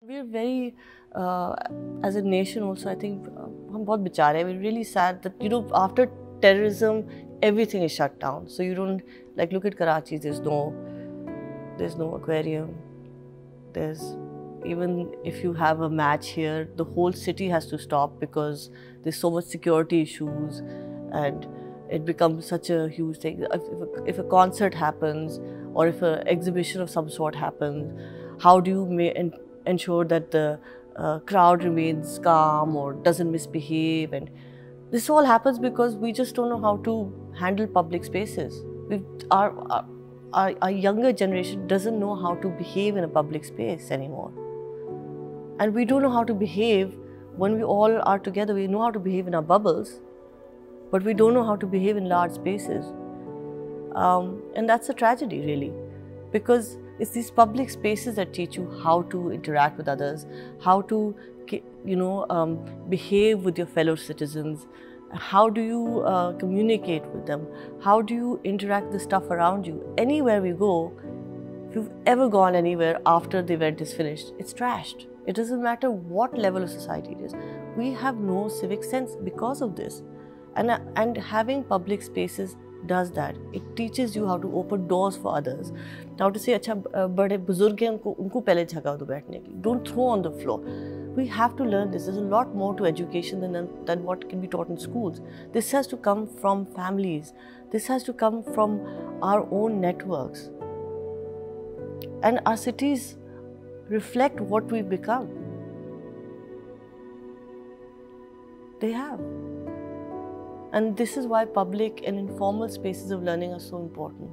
We're very, uh, as a nation also, I think, uh, हम बहुत बेचारे We're really sad that, you know, after terrorism, everything is shut down. So you don't, like, look at Karachi, there's no, there's no aquarium. There's, even if you have a match here, the whole city has to stop because there's so much security issues and it becomes such a huge thing. If, if, a, if a concert happens or if an exhibition of some sort happens, how do you make ensure that the uh, crowd remains calm or doesn't misbehave. And this all happens because we just don't know how to handle public spaces. We, our, our, our younger generation doesn't know how to behave in a public space anymore. And we don't know how to behave when we all are together. We know how to behave in our bubbles but we don't know how to behave in large spaces. Um, and that's a tragedy really because it's these public spaces that teach you how to interact with others, how to, you know, um, behave with your fellow citizens. How do you uh, communicate with them? How do you interact with the stuff around you? Anywhere we go, if you've ever gone anywhere after the event is finished, it's trashed. It doesn't matter what level of society it is. We have no civic sense because of this. And, uh, and having public spaces does that it teaches you how to open doors for others how to say अच्छा बड़े बुजुर्ग हैं उनको उनको पहले जगह दो बैठने की don't throw on the floor we have to learn this there's a lot more to education than, than what can be taught in schools this has to come from families this has to come from our own networks and our cities reflect what we've become they have and this is why public and informal spaces of learning are so important.